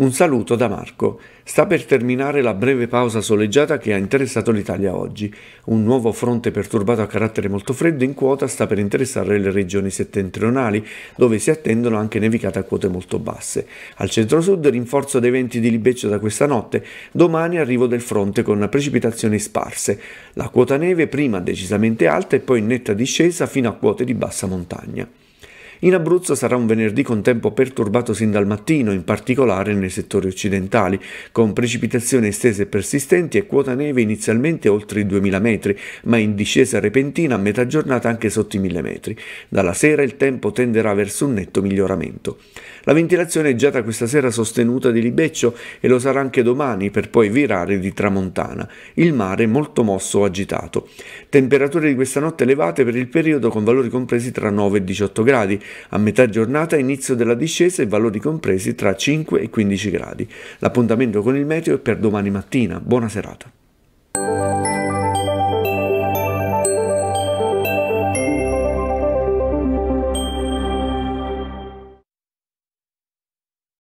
Un saluto da Marco. Sta per terminare la breve pausa soleggiata che ha interessato l'Italia oggi. Un nuovo fronte perturbato a carattere molto freddo in quota sta per interessare le regioni settentrionali, dove si attendono anche nevicate a quote molto basse. Al centro-sud rinforzo dei venti di libeccio da questa notte, domani arrivo del fronte con precipitazioni sparse. La quota neve prima decisamente alta e poi in netta discesa fino a quote di bassa montagna. In Abruzzo sarà un venerdì con tempo perturbato sin dal mattino, in particolare nei settori occidentali, con precipitazioni estese e persistenti e quota neve inizialmente oltre i 2000 metri, ma in discesa repentina a metà giornata anche sotto i 1000 metri. Dalla sera il tempo tenderà verso un netto miglioramento. La ventilazione è già da questa sera sostenuta di libeccio e lo sarà anche domani per poi virare di tramontana. Il mare molto mosso o agitato. Temperature di questa notte elevate per il periodo con valori compresi tra 9 e 18 gradi, a metà giornata inizio della discesa e valori compresi tra 5 e 15 gradi. L'appuntamento con il meteo è per domani mattina. Buona serata.